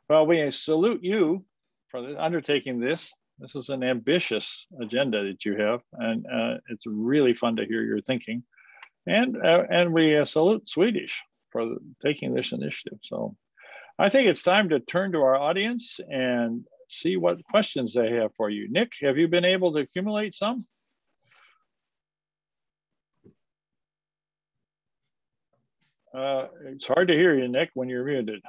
Well, we salute you for undertaking this this is an ambitious agenda that you have, and uh, it's really fun to hear your thinking. And, uh, and we uh, salute Swedish for taking this initiative. So I think it's time to turn to our audience and see what questions they have for you. Nick, have you been able to accumulate some? Uh, it's hard to hear you, Nick, when you're muted.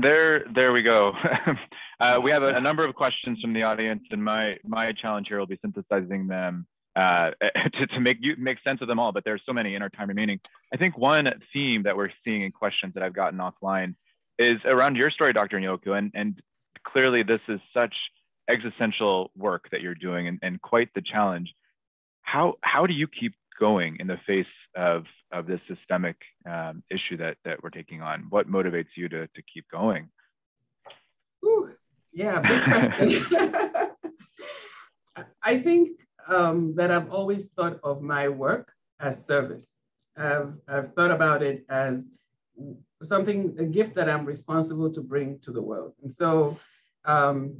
There, there we go. [laughs] uh, we have a, a, number of questions from the audience, and my my challenge here will be synthesizing them uh, [laughs] to, to make you make sense of them all. But there's so many in our time remaining. I think one theme that we're seeing in questions that I've gotten offline is around your story, Dr. Anyaoku, and and clearly this is such existential work that you're doing, and, and quite the challenge. How how do you keep going in the face of of this systemic um, issue that that we're taking on? What motivates you to to keep going? Ooh, yeah, big question. [laughs] I think um, that I've always thought of my work as service. I've, I've thought about it as something, a gift that I'm responsible to bring to the world. And so um,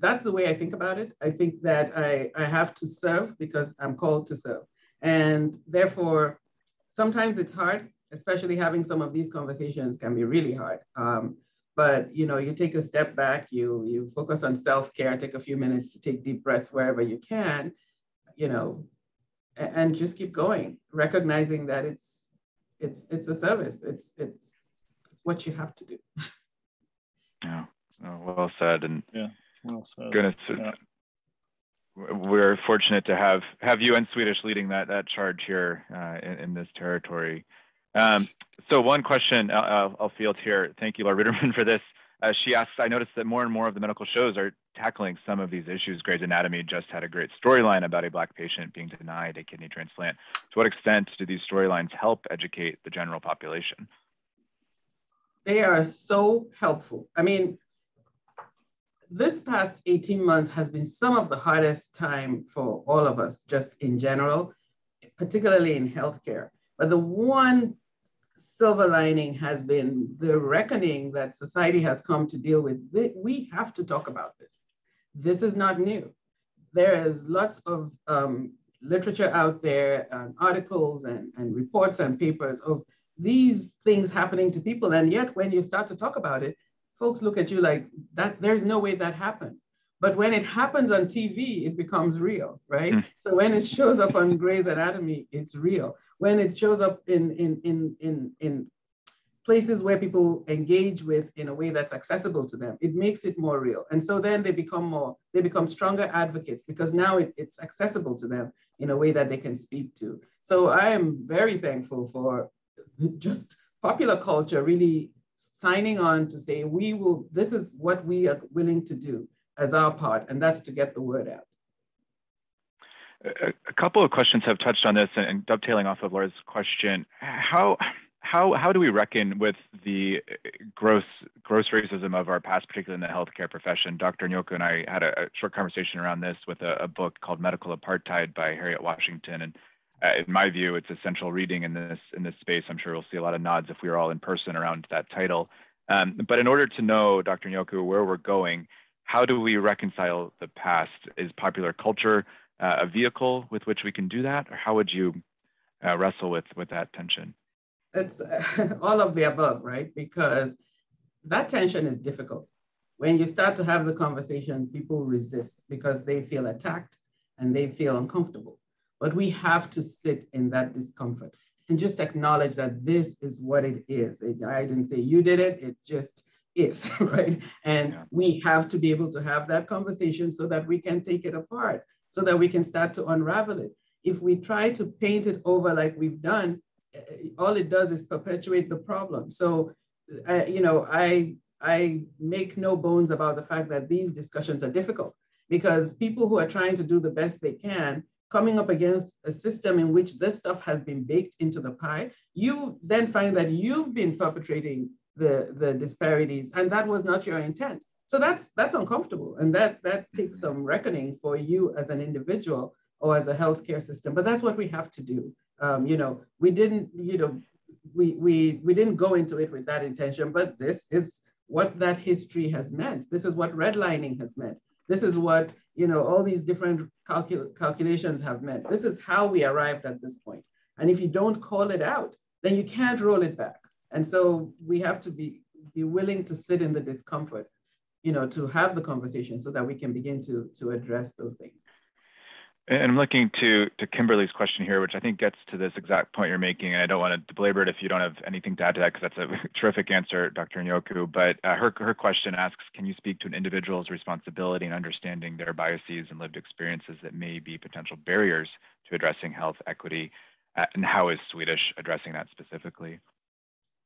that's the way I think about it. I think that I, I have to serve because I'm called to serve. And therefore, sometimes it's hard, especially having some of these conversations can be really hard. Um, but you know, you take a step back, you you focus on self-care, take a few minutes to take deep breaths wherever you can, you know, and, and just keep going, recognizing that it's it's it's a service. It's it's it's what you have to do. [laughs] Yeah, oh, well said. And yeah, well said. Goodness, yeah we're fortunate to have have you and Swedish leading that that charge here uh, in, in, this territory. Um, so one question I'll, I'll, field here. Thank you, Laura Ritterman, for this. Uh, she asks, I noticed that more and more of the medical shows are tackling some of these issues. Grey's Anatomy just had a great storyline about a Black patient being denied a kidney transplant. To what extent do these storylines help educate the general population? They are so helpful. I mean, this past 18 months has been some of the hardest time for all of us, just in general, particularly in healthcare. But the one silver lining has been the reckoning that society has come to deal with. We have to talk about this. This is not new. There is lots of um, literature out there, articles and, and reports and papers of these things happening to people. And yet when you start to talk about it, folks look at you like that, there's no way that happened. But when it happens on TV, it becomes real, right? Mm. So when it shows up on Grey's Anatomy, it's real. When it shows up in, in, in, in, in places where people engage with in a way that's accessible to them, it makes it more real. And so then they become more, they become stronger advocates because now it, it's accessible to them in a way that they can speak to. So I am very thankful for just popular culture really signing on to say, we will, this is what we are willing to do as our part, and that's to get the word out. A, couple of questions have touched on this and, and dovetailing off of Laura's question, how, how, how do we reckon with the uh, gross, gross racism of our past, particularly in the healthcare profession? Dr. Anyaoku and I had a, a short conversation around this with a, a, book called Medical Apartheid by Harriet Washington. And uh, in my view, it's essential reading in this in this space. I'm sure we'll see a lot of nods if we are all in person around that title. Um, but in order to know, Dr. Anyaoku, where we're going, how do we reconcile the past? Is popular culture uh, a vehicle with which we can do that, or how would you uh, wrestle with with that tension? It's [laughs] all of the above, right? Because that tension is difficult. When you start to have the conversations, people resist because they feel attacked and they feel uncomfortable. But we have to sit in that discomfort and just acknowledge that this is what it is. I didn't say you did it, it just is, [laughs] right? And yeah. we have to be able to have that conversation so that we can take it apart, so that we can start to unravel it. If we try to paint it over like we've done, eh, all it does is perpetuate the problem. So, uh, you know, I I make no bones about the fact that these discussions are difficult because people who are trying to do the best they can coming up against a system in which this stuff has been baked into the pie, you then find that you've been perpetrating the, the disparities and that was not your intent. So that's that's uncomfortable and that that takes some reckoning for you as an individual or as a healthcare system. But that's what we have to do. Um, you know, we didn't, you know, we we we didn't go into it with that intention, but this is what that history has meant. This is what redlining has meant. This is what you know all these different calcul calculations have meant. This is how we arrived at this point. And if you don't call it out, then you can't roll it back. And so we have to be, be willing to sit in the discomfort, you know, to have the conversation so that we can begin to, to address those things. And I'm looking to to Kimberly's question here, which I think gets to this exact point you're making. And I don't want to belabor it if you don't have anything to add to that, because that's a [laughs] terrific answer, Dr. Anyaoku. But uh, her her question asks, can you speak to an individual's responsibility in understanding their biases and lived experiences that may be potential barriers to addressing health equity, uh, and how is Swedish addressing that specifically?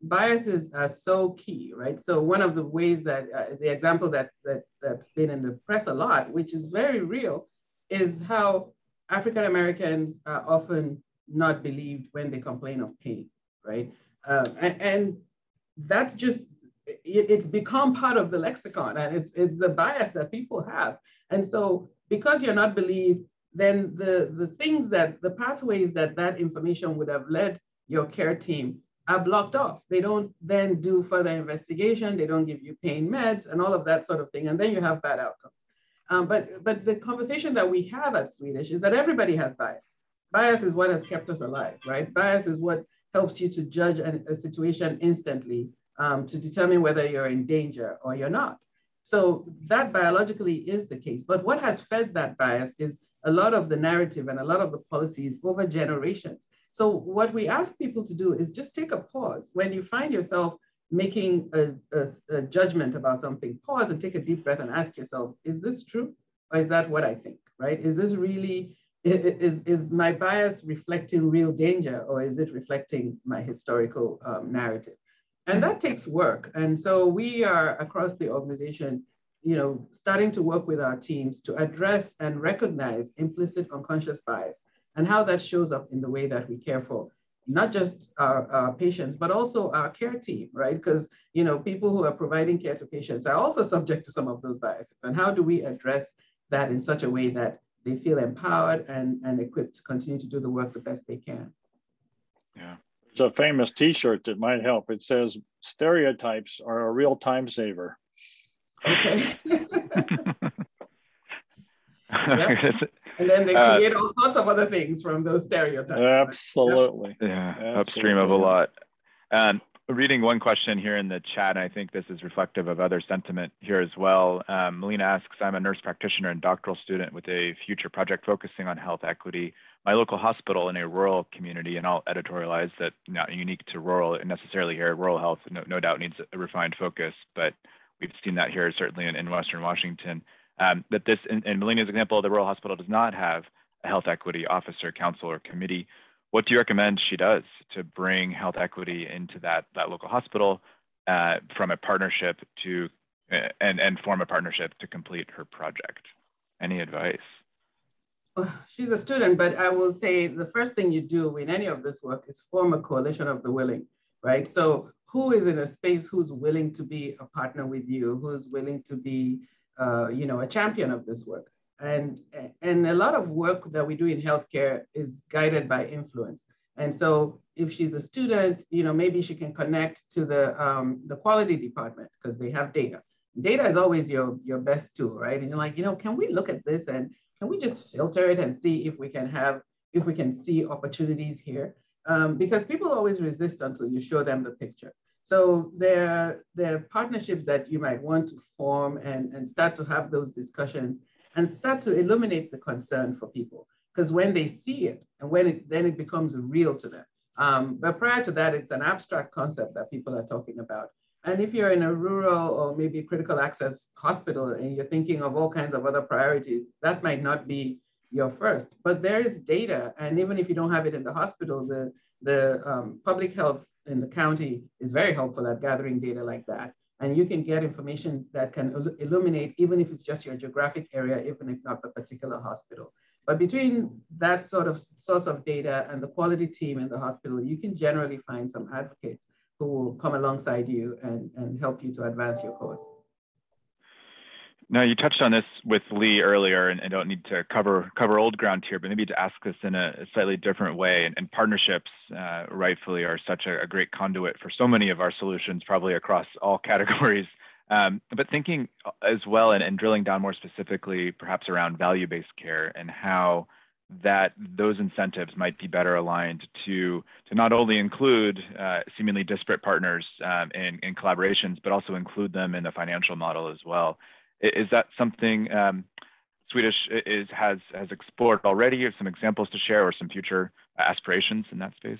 biases are so key, right? So one of the ways that uh, the example that, that that's been in the press a lot, which is very real, is how African Americans are often not believed when they complain of pain, right? Uh, and, and, that's just it, it's become part of the lexicon, and it's it's the bias that people have. And so because you're not believed, then the the things that the pathways that that information would have led your care team are blocked off. They don't then do further investigation. They don't give you pain meds and all of that sort of thing. And then you have bad outcomes. Um, but, but the conversation that we have at Swedish is that everybody has bias. Bias is what has kept us alive, right? Bias is what helps you to judge a, a situation instantly um, to determine whether you're in danger or you're not. So that biologically is the case. But what has fed that bias is a lot of the narrative and a lot of the policies over generations. So what we ask people to do is just take a pause. When you find yourself making a, a, a, judgment about something, pause and take a deep breath and ask yourself, is this true? Or is that what I think, right? Is this really, is, is my bias reflecting real danger or is it reflecting my historical um, narrative? And that takes work. And so we are across the organization, you know, starting to work with our teams to address and recognize implicit unconscious bias and how that shows up in the way that we care for not just our, our, patients, but also our care team, right? Because, you know, people who are providing care to patients are also subject to some of those biases. And how do we address that in such a way that they feel empowered and, and equipped to continue to do the work the best they can? Yeah. It's a famous t-shirt that might help. It says, stereotypes are a real time saver. Okay. [laughs] [laughs] [laughs] And then they uh, create uh, all sorts of other things from those stereotypes. Absolutely. Yeah, absolutely. upstream of a lot. And reading one question here in the chat, and I think this is reflective of other sentiment here as well. Um, Melina asks, I'm a nurse practitioner and doctoral student with a future project focusing on health equity. My local hospital in a rural community, and I'll editorialize that not unique to rural and necessarily here. Rural health, no, no doubt, needs a refined focus, but we've seen that here certainly in, in Western Washington um, that this, in, in Melina's example, the rural hospital does not have a health equity officer, council, or committee. What do you recommend she does to bring health equity into that, that local hospital uh, from a partnership to, uh, and, and form a partnership to complete her project? Any advice? She's a student, but I will say the first thing you do in any of this work is form a coalition of the willing, right? So who is in a space who's willing to be a partner with you, who's willing to be uh, you know, a champion of this work. And, and a lot of work that we do in healthcare is guided by influence. And so if she's a student, you know, maybe she can connect to the, um, the quality department because they have data. Data is always your, your best tool, right? And you're like, you know, can we look at this and can we just filter it and see if we can have, if we can see opportunities here? Um, because people always resist until you show them the picture. So there, there are partnerships that you might want to form and, and start to have those discussions and start to illuminate the concern for people. Because when they see it and when it then it becomes real to them. Um, but prior to that, it's an abstract concept that people are talking about. And if you're in a rural or maybe critical access hospital and you're thinking of all kinds of other priorities, that might not be your first. But there is data, and even if you don't have it in the hospital, the the um, public health in the county is very helpful at gathering data like that. And you can get information that can illuminate, even if it's just your geographic area, even if not the particular hospital. But between that sort of source of data and the quality team in the hospital, you can generally find some advocates who will come alongside you and, and help you to advance your cause. Now you touched on this with Lee earlier, and I don't need to cover cover old ground here, but maybe to ask this in a, slightly different way. And, and partnerships, uh, rightfully, are such a, a, great conduit for so many of our solutions, probably across all [laughs] categories. Um, but thinking as well, and, and drilling down more specifically, perhaps around value-based care and how that those incentives might be better aligned to to not only include uh, seemingly disparate partners um, in, in collaborations, but also include them in the financial model as well. Is that something um, Swedish is has has explored already, or some examples to share, or some future aspirations in that space?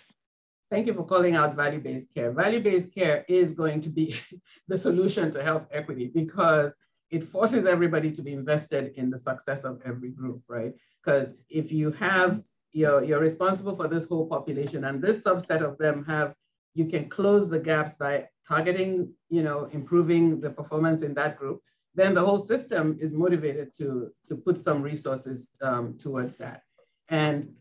Thank you for calling out value-based care. Value-based care is going to be [laughs] the solution to health equity because it forces everybody to be invested in the success of every group, right? Because if you have you're, you're responsible for this whole population and this subset of them have you can close the gaps by targeting you know improving the performance in that group then the whole system is motivated to, to put some resources um, towards that. And,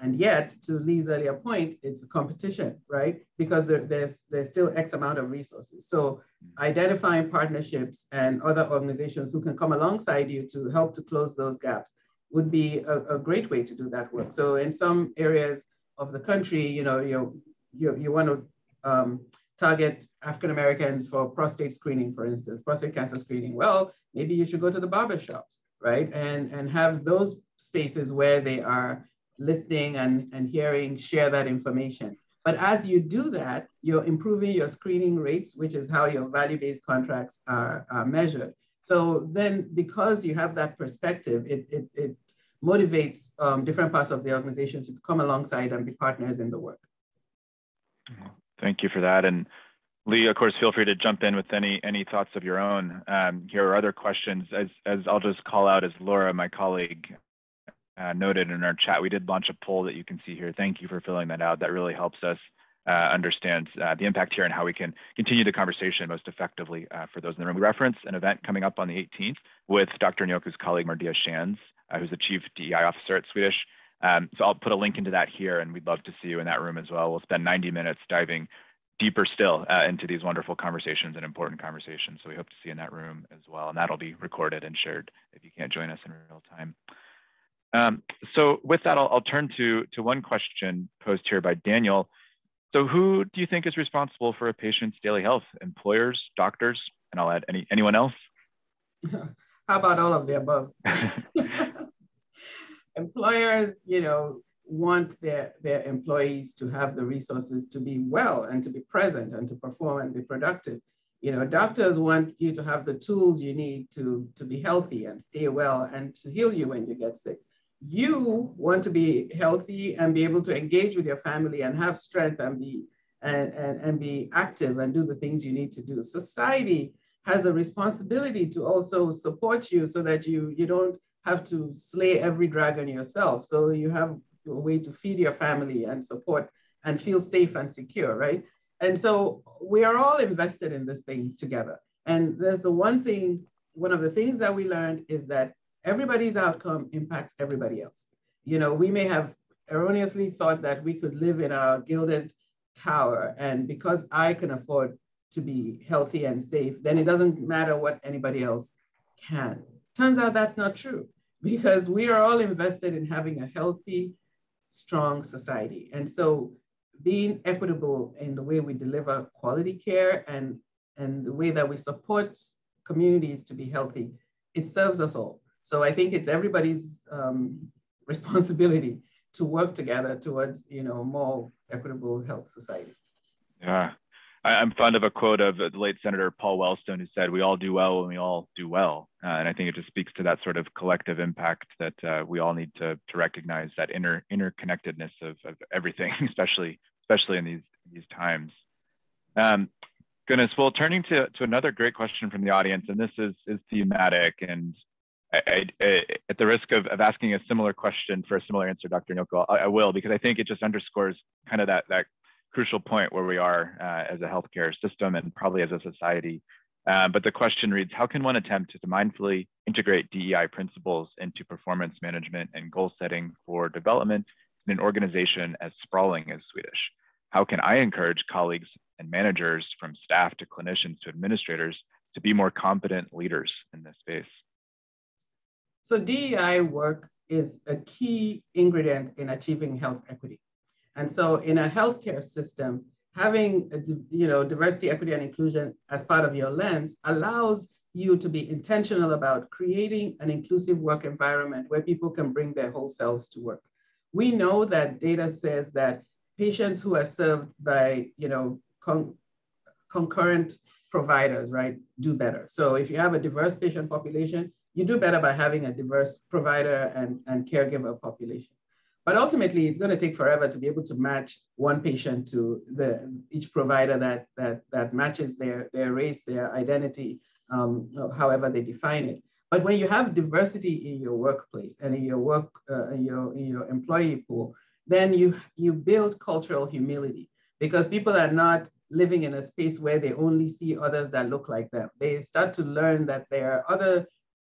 and yet, to Lee's earlier point, it's a competition, right? Because there, there's, there's still X amount of resources. So identifying partnerships and other organizations who can come alongside you to help to close those gaps would be a, a great way to do that work. So in some areas of the country, you know, you, you, you want to um, target African Americans for prostate screening, for instance, prostate cancer screening. Well, maybe you should go to the barber shops, right? And, and have those spaces where they are listening and, and hearing, share that information. But as you do that, you're improving your screening rates, which is how your value-based contracts are, are measured. So then because you have that perspective, it, it, it motivates um, different parts of the organization to come alongside and be partners in the work. Thank you for that. And Lee, of course, feel free to jump in with any any thoughts of your own. Um, here are other questions. As as I'll just call out as Laura, my colleague, uh, noted in our chat, we did launch a poll that you can see here. Thank you for filling that out. That really helps us uh, understand uh, the impact here and how we can continue the conversation most effectively uh, for those in the room. We reference an event coming up on the 18th with Dr. Anyaoku's colleague, Mardia Shands, uh, who's the Chief DEI Officer at Swedish, Um, so I'll put a link into that here, and we'd love to see you in that room as well. We'll spend 90 minutes diving deeper still uh, into these wonderful conversations and important conversations. So we hope to see you in that room as well, and that'll be recorded and shared if you can't join us in real time. Um, so with that, I'll, I'll, turn to, to one question posed here by Daniel. So who do you think is responsible for a patient's daily health? Employers, doctors, and I'll add any, anyone else? [laughs] How about all of the above? [laughs] [laughs] Employers, you know, want their, their employees to have the resources to be well and to be present and to perform and be productive. You know, doctors want you to have the tools you need to, to be healthy and stay well and to heal you when you get sick. You want to be healthy and be able to engage with your family and have strength and be and, and, and be active and do the things you need to do. Society has a responsibility to also support you so that you, you don't have to slay every dragon yourself. So you have a way to feed your family and support and feel safe and secure, right? And so we are all invested in this thing together. And there's the one thing, one of the things that we learned is that everybody's outcome impacts everybody else. You know, we may have erroneously thought that we could live in a gilded tower, and because I can afford to be healthy and safe, then it doesn't matter what anybody else can. Turns out that's not true because we are all invested in having a healthy, strong society. And so being equitable in the way we deliver quality care and, and the way that we support communities to be healthy, it serves us all. So I think it's everybody's um, [laughs] responsibility to work together towards, you know, more equitable health society. Yeah, I, am fond of a quote of the late Senator Paul Wellstone who said, "We all do well when we all do well," uh, and I think it just speaks to that sort of collective impact that uh, we all need to to recognize that inner interconnectedness of, of everything, [laughs] especially especially in these these times. Um, goodness, well, turning to to another great question from the audience, and this is is thematic, and I, I, I, at the risk of, of asking a similar question for a similar answer, Dr. Anyaoku, I, I will because I think it just underscores kind of that that crucial point where we are uh, as a healthcare system and probably as a society. Uh, but the question reads, how can one attempt to mindfully integrate DEI principles into performance management and goal setting for development in an organization as sprawling as Swedish? How can I encourage colleagues and managers from staff to clinicians to administrators to be more competent leaders in this space? So DEI work is a key ingredient in achieving health equity. And so in a healthcare system, having you know diversity, equity, and inclusion as part of your lens allows you to be intentional about creating an inclusive work environment where people can bring their whole selves to work. We know that data says that patients who are served by you know con concurrent providers, right, do better. So if you have a diverse patient population, you do better by having a diverse provider and, and caregiver population. But ultimately, it's going to take forever to be able to match one patient to the each provider that that that matches their their race, their identity, um, however they define it. But when you have diversity in your workplace and in your work uh, in your in your employee pool, then you you build cultural humility because people are not living in a space where they only see others that look like them. They start to learn that there are other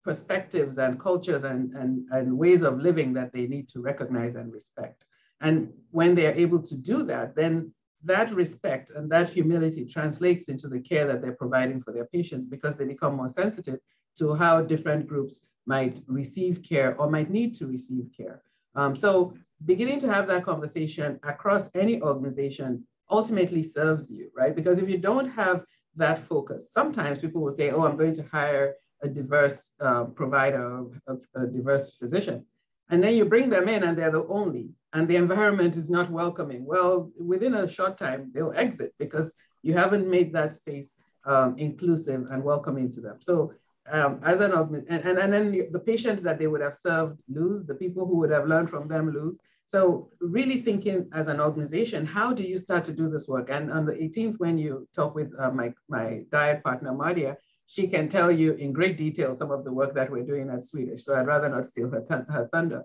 perspectives and cultures and, and, and ways of living that they need to recognize and respect. And when they're able to do that, then that respect and that humility translates into the care that they're providing for their patients because they become more sensitive to how different groups might receive care or might need to receive care. Um, so beginning to have that conversation across any organization ultimately serves you, right? Because if you don't have that focus, sometimes people will say, oh, I'm going to hire a diverse uh, provider, of a diverse physician. And then you bring them in and they're the only, and the environment is not welcoming. Well, within a short time, they'll exit because you haven't made that space um, inclusive and welcoming to them. So um, as an and, and, and then the patients that they would have served lose, the people who would have learned from them lose. So really thinking as an organization, how do you start to do this work? And on the 18th, when you talk with uh, my, my dyad partner, Mardia, she can tell you in great detail some of the work that we're doing at Swedish. So I'd rather not steal her, her thunder.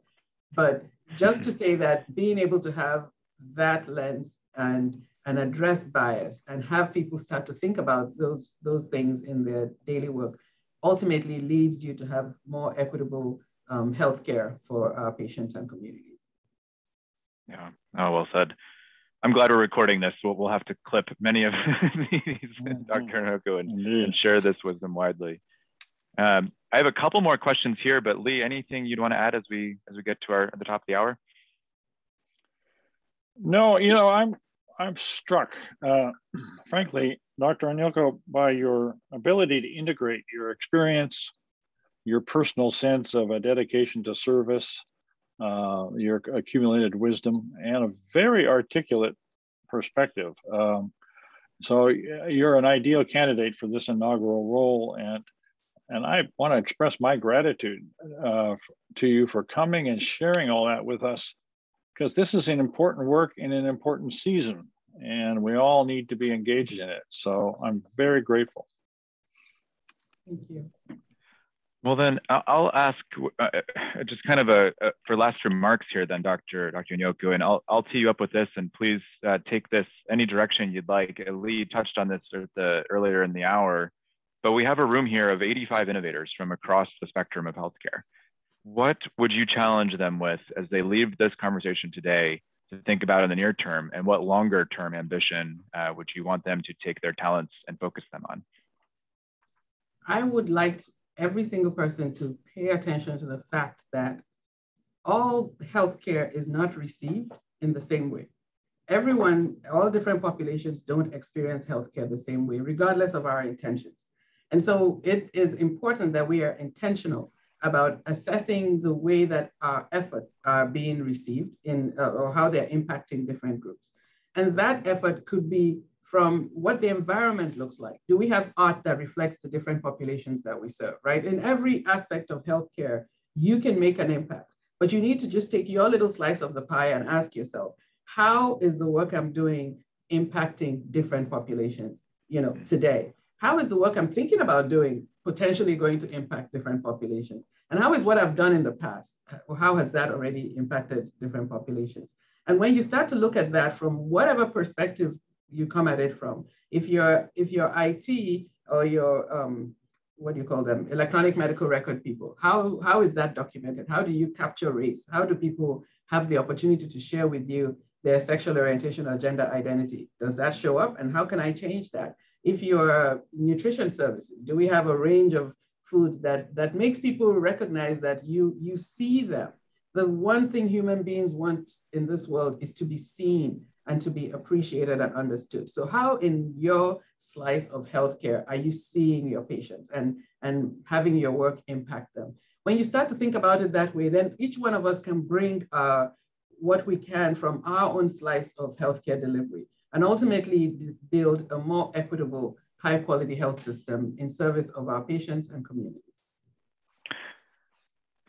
But just to say that being able to have that lens and and address bias and have people start to think about those those things in their daily work ultimately leads you to have more equitable um, healthcare for our patients and communities. Yeah. Oh, well said. I'm glad we're recording this. We'll, we'll have to clip many of [laughs] these, mm-hmm. Dr. Anyaoku, and, and, share this wisdom widely. Um, I have a couple more questions here, but Lee, anything you'd want to add as we as we get to our at the top of the hour? No, you know, I'm I'm struck, uh, [clears throat] frankly, Dr. Anyaoku, by your ability to integrate your experience, your personal sense of a dedication to service, uh, your accumulated wisdom, and a very articulate perspective. Um, so you're an ideal candidate for this inaugural role, and and I want to express my gratitude uh, to you for coming and sharing all that with us, because this is an important work in an important season, and we all need to be engaged in it. So I'm very grateful. Thank you. Well, then I'll ask uh, uh, just kind of a, a, for last remarks here, then, Dr. Dr. Anyaoku, and I'll I'll tee you up with this, and please uh, take this any direction you'd like. Lee touched on this the, earlier in the hour, but we have a room here of 85 innovators from across the spectrum of healthcare. What would you challenge them with as they leave this conversation today to think about in the near term, and what longer term ambition uh, would you want them to take their talents and focus them on? I would like every single person to pay attention to the fact that all healthcare is not received in the same way. Everyone, all different populations don't experience healthcare the same way, regardless of our intentions. And so it is important that we are intentional about assessing the way that our efforts are being received in, uh, or how they're impacting different groups. And that effort could be from what the environment looks like. Do we have art that reflects the different populations that we serve, right? In every aspect of healthcare, you can make an impact, but you need to just take your little slice of the pie and ask yourself, how is the work I'm doing impacting different populations, you know, today? How is the work I'm thinking about doing potentially going to impact different populations? And how is what I've done in the past, how has that already impacted different populations? And when you start to look at that from whatever perspective you come at it from. If you're if you're IT or your um, what do you call them electronic medical record people, how how is that documented? How do you capture race? How do people have the opportunity to share with you their sexual orientation or gender identity? Does that show up? And how can I change that? If you're nutrition services, do we have a range of foods that that makes people recognize that you you see them? The one thing human beings want in this world is to be seen and to be appreciated and understood. So how in your slice of healthcare are you seeing your patients and, and having your work impact them? When you start to think about it that way, then each one of us can bring uh, what we can from our own slice of healthcare delivery and ultimately build a more equitable, high quality health system in service of our patients and communities.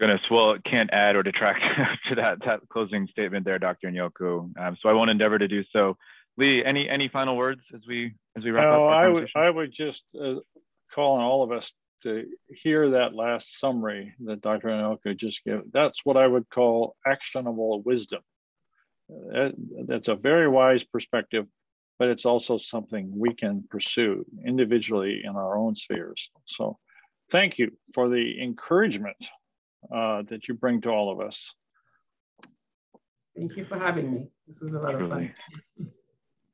Goodness, well, can't add or detract [laughs] to that, that closing statement there, Dr. Anyaoku. Um, so I won't endeavor to do so. Lee, any any final words as we as we wrap up? I would I would just uh, call on all of us to hear that last summary that Dr. Anyaoku just gave. That's what I would call actionable wisdom. Uh, that's a very wise perspective, but it's also something we can pursue individually in our own spheres. So, thank you for the encouragement uh, that you bring to all of us. Thank you for having me. This was a lot Truly. of fun.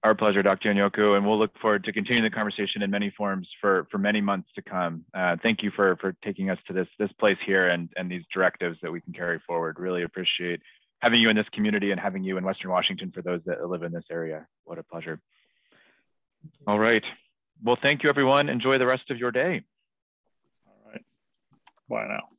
Our pleasure, Dr. Anyaoku, and we'll look forward to continuing the conversation in many forms for, for many months to come. Uh, thank you for, for taking us to this, this place here and, and these directives that we can carry forward. Really appreciate having you in this community and having you in Western Washington for those that live in this area. What a pleasure. All right. Well, thank you, everyone. Enjoy the rest of your day. All right. Bye now.